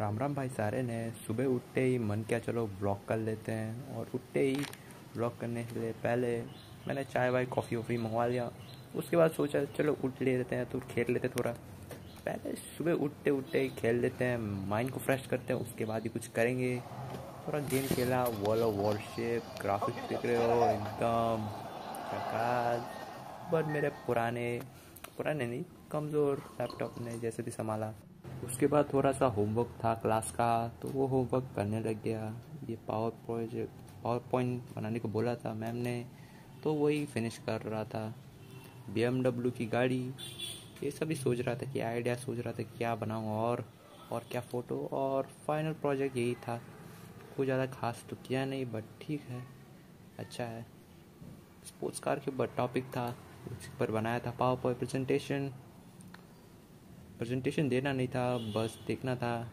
राम राम भाई सारे ने सुबह उठते ही मन किया, चलो ब्लॉग कर लेते हैं। और उठते ही ब्लॉग करने के लिए पहले मैंने चाय वाय कॉफ़ी वॉफ़ी मंगवा लिया। उसके बाद सोचा, चलो उठ ले लेते हैं तो खेल लेते थोड़ा। पहले सुबह उठते उठते ही खेल लेते हैं माइंड को फ्रेश करते हैं, उसके बाद ही कुछ करेंगे। थोड़ा गेम खेला वॉल ऑफ़ वॉरशिप ग्राफिक्स देख रहे हो, एकदम बट मेरे पुराने पुराने नहीं, कमज़ोर लैपटॉप ने जैसे भी संभाला। उसके बाद थोड़ा सा होमवर्क था क्लास का तो वो होमवर्क करने लग गया। ये पावर प्रोजेक्ट पावर पॉइंट बनाने को बोला था मैम ने तो वही फिनिश कर रहा था। बी की गाड़ी, ये सभी सोच रहा था कि आइडिया सोच रहा था क्या बनाऊँ और और क्या फ़ोटो और फाइनल प्रोजेक्ट यही था। कोई ज़्यादा खास तो किया नहीं बट ठीक है अच्छा है। स्पोर्ट्स कार के ऊपर टॉपिक था, उस पर बनाया था पावर पॉइंट प्रेजेंटेशन प्रेजेंटेशन देना नहीं था बस देखना था।